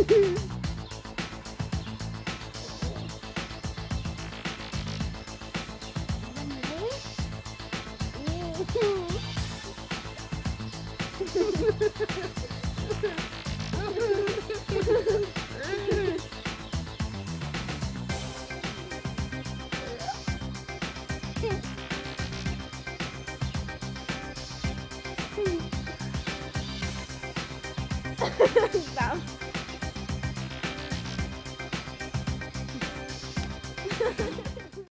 Tá. Ha ha ha!